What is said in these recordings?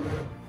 you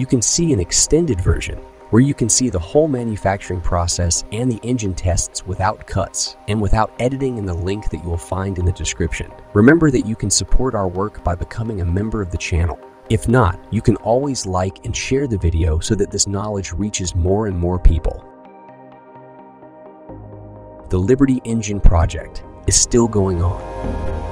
You can see an extended version where you can see the whole manufacturing process and the engine tests without cuts and without editing in the link that you will find in the description. Remember that you can support our work by becoming a member of the channel. If not, you can always like and share the video so that this knowledge reaches more and more people. The Liberty Engine project is still going on.